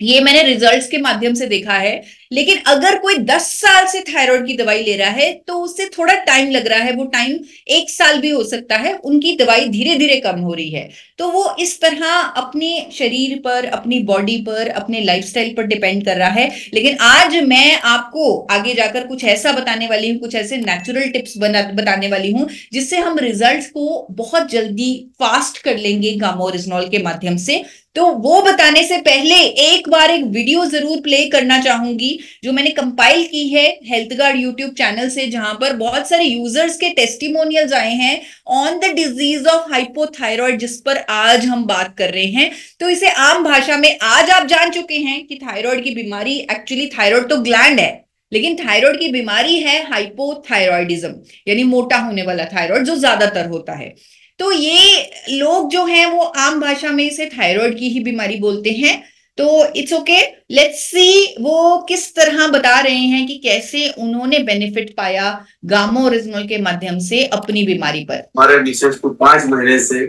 ये मैंने रिजल्ट्स के माध्यम से देखा है लेकिन अगर कोई 10 साल से थायराइड की दवाई ले रहा है तो उससे थोड़ा टाइम लग रहा है, वो टाइम एक साल भी हो सकता है, उनकी दवाई धीरे धीरे कम हो रही है। तो वो इस तरह अपने शरीर पर, अपनी बॉडी पर, अपने लाइफस्टाइल पर डिपेंड कर रहा है। लेकिन आज मैं आपको आगे जाकर कुछ ऐसा बताने वाली हूँ, कुछ ऐसे नेचुरल टिप्स बना, बताने वाली हूँ, जिससे हम रिज़ल्ट को बहुत जल्दी फास्ट कर लेंगे गामोरिजनॉल के माध्यम से। तो वो बताने से पहले एक बार एक वीडियो ज़रूर प्ले करना चाहूँगी। जो मैंने कंपाइल की है हेल्थ गार्ड यूट्यूब चैनल से, जहाँ पर बहुत सारे यूज़र्स के टेस्टिमोनियल्स आए हैं on the disease of hypothyroid जिस पर आज हम बात कर रहे हैं। तो इसे आम भाषा में आज आप जान चुके हैं कि थायराइड की बीमारी एक्चुअली थायराइड तो ग्लैंड है, लेकिन थायराइड की बीमारी है हाइपोथायरॉयडिज्म यानी मोटा होने वाला थायराइड जो ज़्यादातर होता है। तो ये लोग जो हैं वो आम भाषा में इसे थायराइड की ही बीमारी बोलते हैं। तो इट्स ओके लेट्स सी वो किस तरह बता रहे हैं कि कैसे उन्होंने बेनिफिट पाया गामा ओरिजिनल के माध्यम से अपनी बीमारी पर। हमारे मिसेज को पाँच महीने से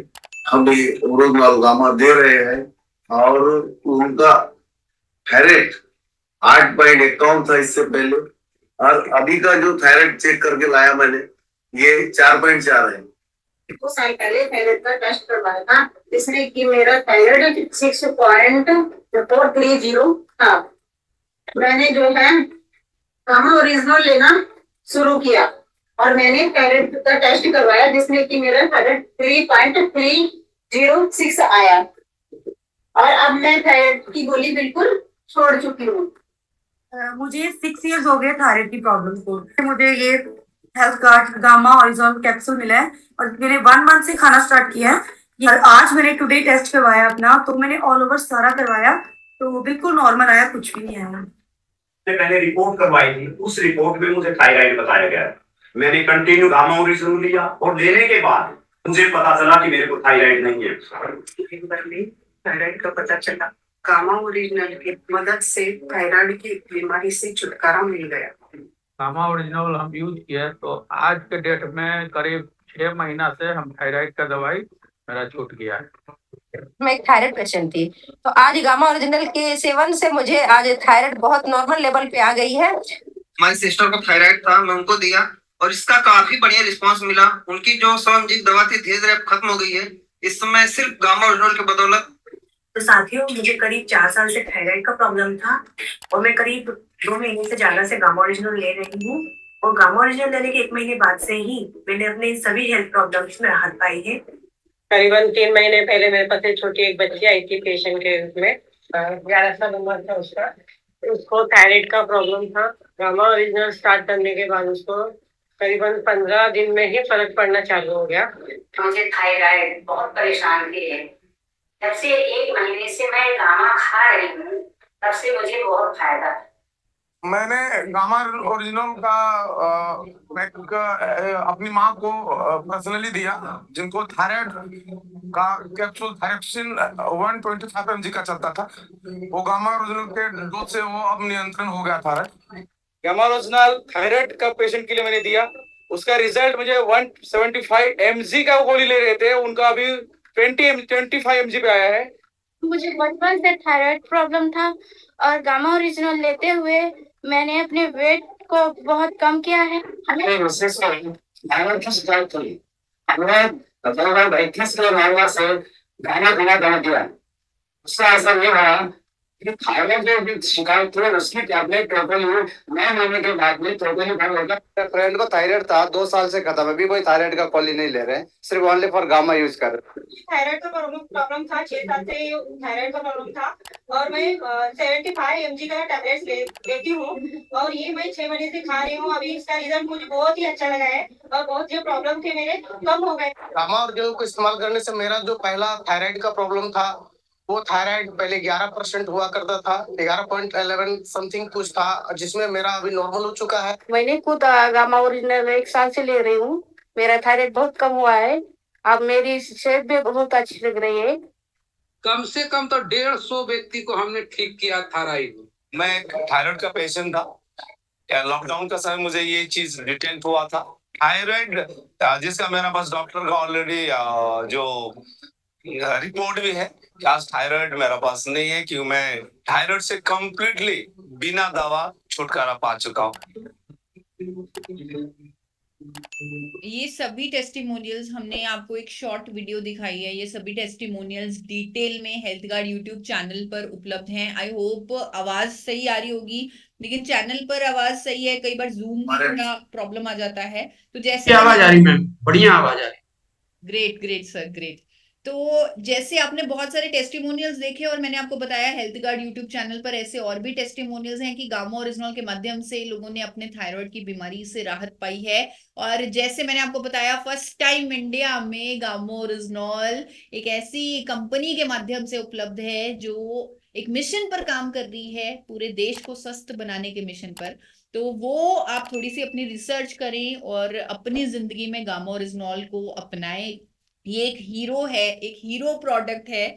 हम ये ओरिजिनल गामा दे रहे हैं और उनका थायराइड आठ पॉइंट इक्यावन था इससे पहले। और अभी का जो थायराइड चेक करके लाया मैंने, ये चार पॉइंट चार है। दो साल पहले थायराइड का टेस्ट करवाया था। जिसमें कि मेरा thyroid six point four three zero था। मैंने जो है गामा ओरिजिनल लेना शुरू किया और मैंने थायराइड का टेस्ट करवाया जिसमें कि मेरा thyroid three point three zero six आया। और अब मैं थायराइड की गोली बिल्कुल छोड़ चुकी हूँ। मुझे सिक्स इयर्स हो गए थायराइड की प्रॉब्लम को। मुझे ये health card gamma oryzanol capsule मिला है। और मैंने वन मंथ से खाना स्टार्ट किया है। और आज मैंने टुडे टेस्ट करवाया अपना तो मैंने ऑल ओवर सारा करवाया तो बिल्कुल नॉर्मल आया कुछ भी नहीं आया। मैंने रिपोर्ट करवाई थी। उस रिपोर्ट में मुझे थायराइड बताया गया मैंने कंटिन्यू गामा लिया और लेने के बाद मुझे पता चला कि मेरे को थायराइड नहीं है। थायराइड का पता चला। गामा ओरिजिनल की मदद से थायराइड की बीमारी से छुटकारा मिल गया। गामा ओरिजिनल हम यूज़ किए तो आज के डेट में करीब छह महीना से हम थायराइड का दवाई मेरा छूट गया है। मैं एक थायराइड पेशेंट थी। तो आज गामा ओरिजिनल के सेवन से मुझे आज थायराइड बहुत नॉर्मल लेवल पे आ गई है। हमारी सिस्टर को थायराइड था मैं उनको दिया और इसका काफ़ी बढ़िया रिस्पांस मिला। उनकी जो स्वयं दवा थी धीरे धीरे खत्म हो गई है। इस समय सिर्फ़ गामा ओरिजिनल के बदौलत तो साथियों मुझे करीब चार साल से थायराइड का प्रॉब्लम था और मैं करीब दो महीने से ज़्यादा से गामा ओरिजिनल ले रही हूँ। और गामा ओरिजिनल लेने के एक महीने बाद से ही मैंने अपने सभी हेल्थ प्रॉब्लम्स में राहत पाई है। करीबन तीन महीने पहले मेरे पास एक छोटी एक बच्ची आई थी पेशेंट के रूप में। ग्यारह साल उम्र था उसका। उसको थायराइड का प्रॉब्लम था। गामा ओरिजिनल स्टार्ट करने के बाद उसको करीबन पंद्रह दिन में ही फ़र्क पड़ना चालू हो गया। मुझे थायराइड बहुत परेशान है जब से एक महीने से मैं गामा खा रही हूँ तब से मुझे बहुत फ़ायदा। मैंने गामा ओरिजिनल का आ, मैं अपनी माँ को पर्सनली दिया जिनको थायराइड का कैप्सूल थायरेक्सिन 125 एमजी का चलता था। वो गामा ओरिजिनल के डोज से वो अब नियंत्रण हो गया था। गामा ओरिजिनल थायराइड का पेशेंट के लिए मैंने दिया। उसका रिज़ल्ट मुझे 175 एमजी का गोली ले रहे थे। उनका अभी ट्वेंटी एम ट्वेंटी फाइव पे आया है। मुझे बचपन से थायराइड प्रॉब्लम था और गामा ओरिजिनल लेते हुए मैंने अपने वेट को बहुत कम किया है। हमने गाना गाना दिया। उसका ऐसा नहीं हुआ कि थायराइड शिकायत थी उसकी टैबलेट टोटल नौ महीने के बाद में टोटली बंद हो गया फ्रेंड को थायराइड था दो साल से खत्म अभी कोई थायराइड का कॉली नहीं ले रहे हैं। सिर्फ़ ओनली फॉर गामा यूज़ कर रहे थायराइड का प्रॉब्लम था छह साल से थायराइड का प्रॉब्लम था। और मैं सेवेंटी फाइव एम का टैबलेट ले, लेती हूँ। और ये मैं छह महीने से खा रही हूँ। अभी इसका रिज़ल्ट मुझे बहुत ही अच्छा लगा है। और बहुत जो प्रॉब्लम थे मेरे कम हो गए। गामा और को इस्तेमाल करने से मेरा जो पहला थायराइड का प्रॉब्लम था वो थायराइड पहले 11 परसेंट हुआ करता था ग्यारह पॉइंट इलेवन समथिंग कुछ था जिसमें मेरा अभी नॉर्मल हो चुका है। मैंने खुद गामा ओरिजिनल एक साल से ले रही हूँ। मेरा थायराइड बहुत कम हुआ है। अब मेरी सेहत भी बहुत अच्छी लग रही है। कम से कम तो डेढ़ सौ व्यक्ति को हमने ठीक किया थायराइड। मैं थायराइड का पेशेंट था। लॉकडाउन का समय मुझे ये चीज़ डिटेक्ट हुआ था। थायराइड जिसका मेरा पास डॉक्टर का ऑलरेडी जो रिपोर्ट भी है कि आज थायराइड मेरे पास नहीं है क्यों मैं थायराइड से कंप्लीटली बिना दवा छुटकारा पा चुका हूँ। ये सभी टेस्टिमोनियल्स हमने आपको एक शॉर्ट वीडियो दिखाई है। ये सभी टेस्टिमोनियल्स डिटेल में हेल्थ गार्ड यूट्यूब चैनल पर उपलब्ध हैं। आई होप आवाज़ सही आ रही होगी लेकिन चैनल पर आवाज़ सही है। कई बार जूम में थोड़ा प्रॉब्लम आ जाता है। तो जैसे आवाज़ आ रही मैम। बढ़िया आवाज़ आ रही। ग्रेट ग्रेट सर ग्रेट तो जैसे आपने बहुत सारे टेस्टिमोनियल्स देखे और मैंने आपको बताया हेल्थ गार्ड यूट्यूब चैनल पर ऐसे और भी टेस्टिमोनियल्स हैं कि गामा ओरिजिनल के माध्यम से लोगों ने अपने थायराइड की बीमारी से राहत पाई है। और जैसे मैंने आपको बताया फ़र्स्ट टाइम इंडिया में गामो ओरिजिनल एक ऐसी कंपनी के माध्यम से उपलब्ध है जो एक मिशन पर काम कर रही है, पूरे देश को स्वस्थ बनाने के मिशन पर। तो वो आप थोड़ी सी अपनी रिसर्च करें और अपनी ज़िंदगी में गामा ओरिजिनल को अपनाएँ। ये एक हीरो है, एक हीरो प्रोडक्ट है।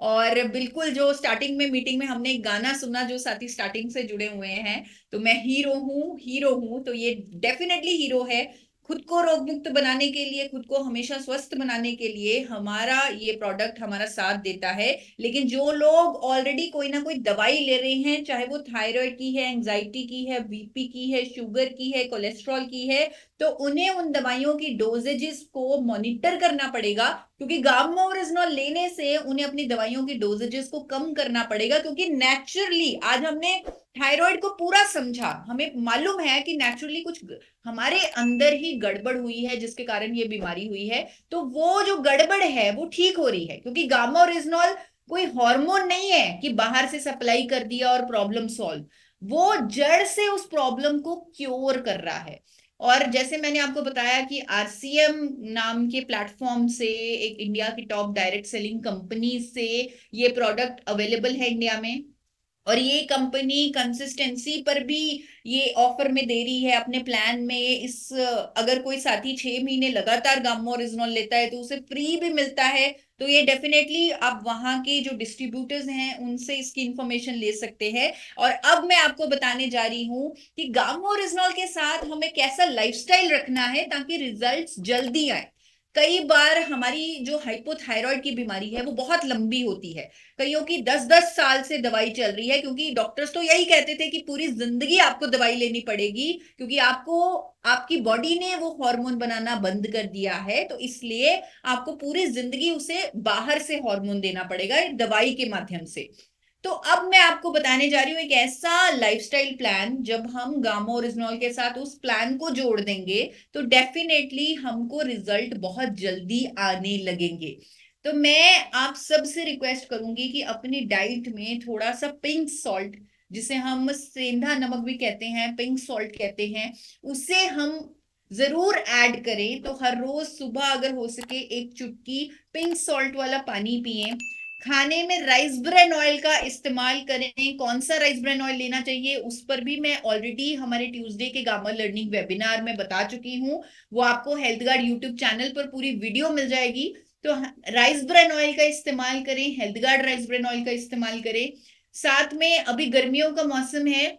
और बिल्कुल जो स्टार्टिंग में मीटिंग में हमने एक गाना सुना जो साथी स्टार्टिंग से जुड़े हुए हैं तो मैं हीरो हूँ हीरो हूँ तो ये डेफिनेटली हीरो है। खुद को रोग मुक्त बनाने के लिए, खुद को हमेशा स्वस्थ बनाने के लिए हमारा ये प्रोडक्ट हमारा साथ देता है। लेकिन जो लोग ऑलरेडी कोई ना कोई दवाई ले रहे हैं, चाहे वो थायराइड की है एंजाइटी की है बीपी की है शुगर की है कोलेस्ट्रॉल की है तो उन्हें उन दवाइयों की डोजेजेस को मॉनिटर करना पड़ेगा, क्योंकि गामा लेने से उन्हें अपनी दवाइयों की डोजेजेस को कम करना पड़ेगा, क्योंकि नेचुरली आज हमने थायराइड को पूरा समझा, हमें मालूम है कि नेचुरली कुछ हमारे अंदर ही गड़बड़ हुई है, जिसके कारण ये बीमारी हुई है तो वो जो गड़बड़ है, वो ठीक हो रही है, क्योंकि गामा ओरिजिनल कोई हार्मोन नहीं है कि बाहर से सप्लाई कर दिया और प्रॉब्लम सॉल्व वो जड़ से उस प्रॉब्लम को क्योर कर रहा है. और जैसे मैंने आपको बताया कि आरसीएम नाम के प्लेटफॉर्म से, एक इंडिया की टॉप डायरेक्ट सेलिंग कंपनी से ये प्रोडक्ट अवेलेबल है इंडिया में. और ये कंपनी कंसिस्टेंसी पर भी ये ऑफ़र में दे रही है अपने प्लान में। इस, अगर कोई साथी छह महीने लगातार गामो ओरिजिनल लेता है तो उसे फ्री भी मिलता है। तो ये डेफिनेटली आप वहाँ के जो डिस्ट्रीब्यूटर्स हैं, उनसे इसकी इंफॉर्मेशन ले सकते हैं। और अब मैं आपको बताने जा रही हूँ कि गामो ओरिजिनल के साथ हमें कैसा लाइफस्टाइल रखना है, ताकि रिजल्ट्स जल्दी आए। कई बार हमारी जो हाइपोथायरॉयड की बीमारी है, वो बहुत लंबी होती है। कईयों की दस दस साल से दवाई चल रही है, क्योंकि डॉक्टर्स तो यही कहते थे कि पूरी ज़िंदगी आपको दवाई लेनी पड़ेगी, क्योंकि आपको, आपकी बॉडी ने वो हार्मोन बनाना बंद कर दिया है तो इसलिए आपको पूरी ज़िंदगी उसे बाहर से हार्मोन देना पड़ेगा, दवाई के माध्यम से। तो अब मैं आपको बताने जा रही हूँ एक ऐसा लाइफस्टाइल प्लान जब हम गामा ओरिजिनल के साथ उस प्लान को जोड़ देंगे तो डेफिनेटली हमको रिज़ल्ट बहुत जल्दी आने लगेंगे। तो मैं आप सबसे रिक्वेस्ट करूँगी कि अपनी डाइट में थोड़ा सा पिंक सॉल्ट जिसे हम सेंधा नमक भी कहते हैं पिंक सॉल्ट कहते हैं, उसे हम ज़रूर ऐड करें। तो हर रोज सुबह अगर हो सके एक चुटकी पिंक सॉल्ट वाला पानी पिए। खाने में राइस ब्रेन ऑयल का इस्तेमाल करें। कौन सा राइस ब्रेन ऑयल लेना चाहिए? उस पर भी मैं ऑलरेडी हमारे ट्यूसडे के गामा लर्निंग वेबिनार में बता चुकी हूँ। वो आपको हेल्थ गार्ड यूट्यूब चैनल पर पूरी वीडियो मिल जाएगी। तो राइस ब्रेन ऑयल का इस्तेमाल करें health guard rice bran oil का इस्तेमाल करें। साथ में अभी गर्मियों का मौसम है।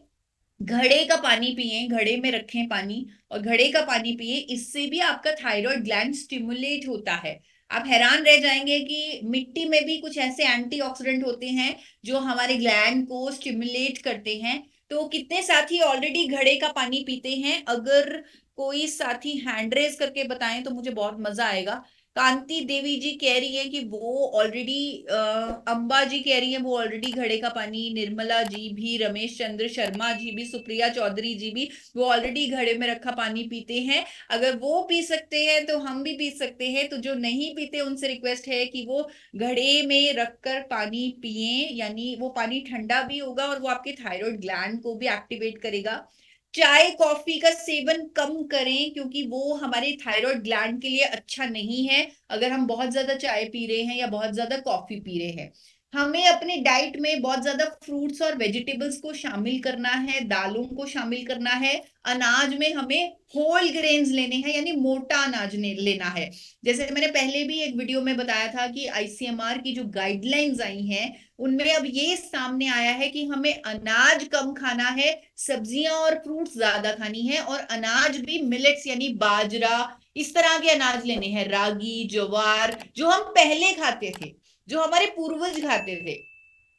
घड़े का पानी पिए, घड़े में रखें पानी और घड़े का पानी पिए। इससे भी आपका थायराइड ग्लैंड स्टिमुलेट होता है। आप हैरान रह जाएँगे कि मिट्टी में भी कुछ ऐसे एंटीऑक्सीडेंट होते हैं जो हमारे ग्लैंड को स्टिमुलेट करते हैं। तो कितने साथी ऑलरेडी घड़े का पानी पीते हैं? अगर कोई साथी हैंड रेस करके बताएँ तो मुझे बहुत मज़ा आएगा। कांति देवी जी कह रही है कि वो ऑलरेडी अंबा जी कह रही है, वो ऑलरेडी घड़े का पानी, निर्मला जी भी, रमेश चंद्र शर्मा जी भी, सुप्रिया चौधरी जी भी, वो ऑलरेडी घड़े में रखा पानी पीते हैं। अगर वो पी सकते हैं तो हम भी पी सकते हैं। तो जो नहीं पीते, उनसे रिक्वेस्ट है कि वो घड़े में रखकर पानी पिए, यानी वो पानी ठंडा भी होगा और वो आपके थायराइड ग्लैंड को भी एक्टिवेट करेगा। चाय कॉफ़ी का सेवन कम करें, क्योंकि वो हमारे थायराइड ग्लैंड के लिए अच्छा नहीं है, अगर हम बहुत ज़्यादा चाय पी रहे हैं या बहुत ज़्यादा कॉफ़ी पी रहे हैं। हमें अपने डाइट में बहुत ज़्यादा फ्रूट्स और वेजिटेबल्स को शामिल करना है, दालों को शामिल करना है, अनाज में हमें होल ग्रेन्स लेने हैं, यानी मोटा अनाज लेना है। जैसे मैंने पहले भी एक वीडियो में बताया था कि आईसीएमआर की जो गाइडलाइंस आई हैं, उनमें अब ये सामने आया है कि हमें अनाज कम खाना है, सब्ज़ियाँ और फ्रूट्स ज़्यादा खानी है, और अनाज भी मिलेट्स यानी बाजरा, इस तरह के अनाज लेने हैं, रागी, ज्वार, जो हम पहले खाते थे। जो हमारे पूर्वज खाते थे।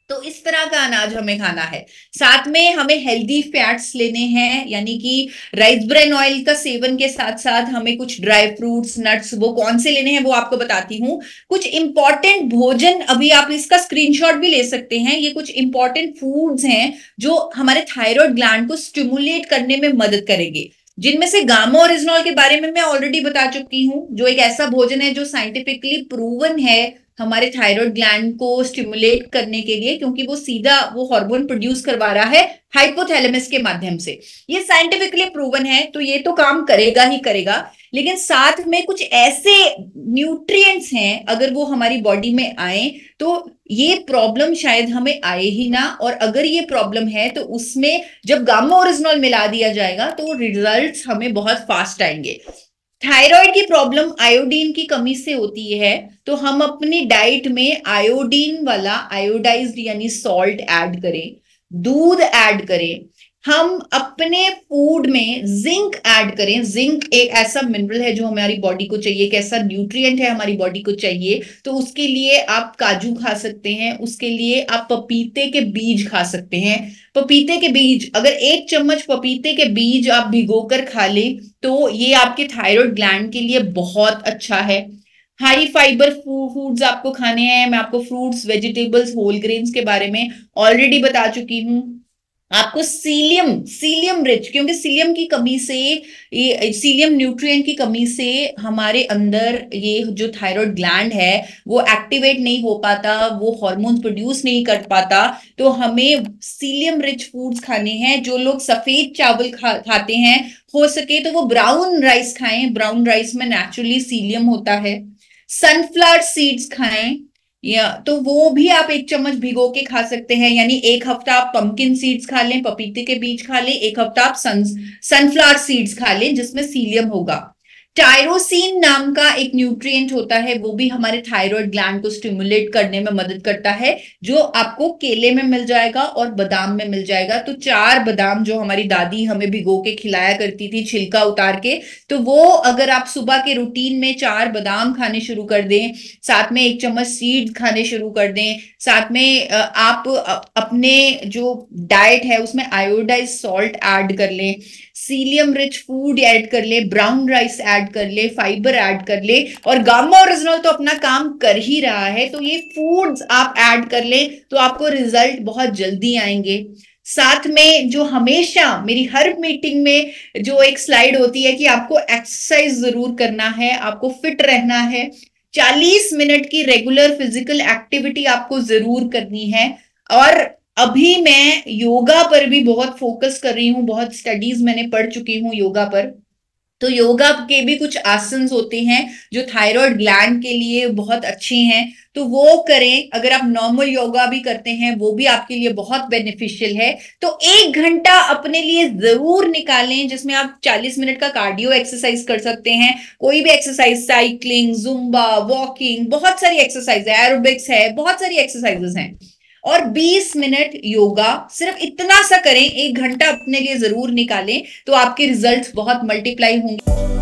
तो इस तरह का अनाज हमें खाना है। साथ में हमें हेल्दी फैट्स लेने हैं, यानी कि राइस ब्रेन ऑयल का सेवन के साथ साथ हमें कुछ ड्राई फ्रूट्स नट्स वो कौन से लेने हैं वो आपको बताती हूँ। कुछ इंपॉर्टेंट भोजन अभी आप इसका स्क्रीनशॉट भी ले सकते हैं। ये कुछ इंपॉर्टेंट फूड्स हैं जो हमारे थायराइड ग्लैंड को स्टिमुलेट करने में मदद करेंगे। जिनमें से गामा ओरिजिनल के बारे में मैं ऑलरेडी बता चुकी हूँ। जो एक ऐसा भोजन है जो साइंटिफिकली प्रूवन है हमारे थायराइड ग्लैंड को स्टिमुलेट करने के लिए, क्योंकि वो सीधा वो हार्मोन प्रोड्यूस करवा रहा है हाइपोथैलेमस के माध्यम से। ये साइंटिफिकली प्रूवन है तो ये तो काम करेगा ही करेगा, लेकिन साथ में कुछ ऐसे न्यूट्रिएंट्स हैं, अगर वो हमारी बॉडी में आए तो ये प्रॉब्लम शायद हमें आए ही ना, और अगर ये प्रॉब्लम है तो उसमें जब गामा ओरिजिनल मिला दिया जाएगा तो रिजल्ट्स हमें बहुत फास्ट आएँगे। थायराइड की प्रॉब्लम आयोडीन की कमी से होती है तो हम अपनी डाइट में आयोडीन वाला आयोडाइज्ड यानी सॉल्ट ऐड करें, दूध ऐड करें हम अपने फ़ूड में जिंक ऐड करें। जिंक एक ऐसा मिनरल है जो हमारी बॉडी को चाहिए, एक ऐसा न्यूट्रिएंट है हमारी बॉडी को चाहिए तो उसके लिए आप काजू खा सकते हैं, उसके लिए आप पपीते के बीज खा सकते हैं। पपीते के बीज, अगर एक चम्मच पपीते के बीज आप भिगो कर खा लें तो ये आपके थायराइड ग्लैंड के लिए बहुत अच्छा है। हाई फाइबर फूड्स आपको खाने हैं, मैं आपको फ्रूट्स वेजिटेबल्स होल ग्रेन्स के बारे में ऑलरेडी बता चुकी हूँ। आपको सीलियम सीलियम रिच क्योंकि सीलियम की कमी से ये सीलियम न्यूट्रिएंट की कमी से हमारे अंदर ये जो थायराइड ग्लैंड है वो एक्टिवेट नहीं हो पाता वो हार्मोन्स प्रोड्यूस नहीं कर पाता। तो हमें सीलियम रिच फूड्स खाने हैं जो लोग सफ़ेद चावल खा, खाते हैं हो सके तो वो ब्राउन राइस खाएँ। ब्राउन राइस में नेचुरली सीलियम होता है। सनफ्लावर सीड्स खाएँ। या तो वो भी आप एक चम्मच भिगो के खा सकते हैं, यानी एक हफ़्ता आप पंपकिन सीड्स खा लें, पपीते के बीज खा लें, एक हफ़्ता आप सन सनफ्लावर सीड्स खा लें, जिसमें सीलियम होगा। टायरोसिन नाम का एक न्यूट्रिएंट होता है, वो भी हमारे थायराइड ग्लैंड को स्टिमुलेट करने में मदद करता है, जो आपको केले में मिल जाएगा और बादाम में मिल जाएगा। तो चार बादाम जो हमारी दादी हमें भिगो के खिलाया करती थी, छिलका उतार के तो वो अगर आप सुबह के रूटीन में चार बादाम खाने शुरू कर दें, साथ में एक चम्मच सीड खाने शुरू कर दें, साथ में आप अपने जो डाइट है, उसमें आयोडाइज सॉल्ट ऐड कर लें सीलियम रिच फ़ूड ऐड कर ले ब्राउन राइस ऐड कर ले फाइबर ऐड कर ले और गामा ओरिजिनल तो अपना काम कर ही रहा है। तो ये फूड्स आप ऐड कर ले तो आपको रिज़ल्ट बहुत जल्दी आएँगे। साथ में जो हमेशा मेरी हर मीटिंग में जो एक स्लाइड होती है कि आपको एक्सरसाइज ज़रूर करना है, आपको फिट रहना है। 40 मिनट की रेगुलर फ़िज़िकल एक्टिविटी आपको ज़रूर करनी है। और अभी मैं योगा पर भी बहुत फोकस कर रही हूँ, बहुत स्टडीज़ मैंने पढ़ चुकी हूँ योगा पर। तो योगा के भी कुछ आसन होते हैं जो थायराइड ग्लैंड के लिए बहुत अच्छे हैं। तो वो करें, अगर आप नॉर्मल योगा भी करते हैं, वो भी आपके लिए बहुत बेनिफिशियल है। तो एक घंटा अपने लिए ज़रूर निकालें, जिसमें आप 40 मिनट का कार्डियो एक्सरसाइज कर सकते हैं। कोई भी एक्सरसाइज साइकिलिंग जुम्बा वॉकिंग बहुत सारी एक्सरसाइज है एरोबिक्स है, बहुत सारी एक्सरसाइजेस हैं। और 20 मिनट योगा सिर्फ़ इतना सा करें, एक घंटा अपने लिए ज़रूर निकालें तो आपके रिजल्ट्स बहुत मल्टीप्लाई होंगे।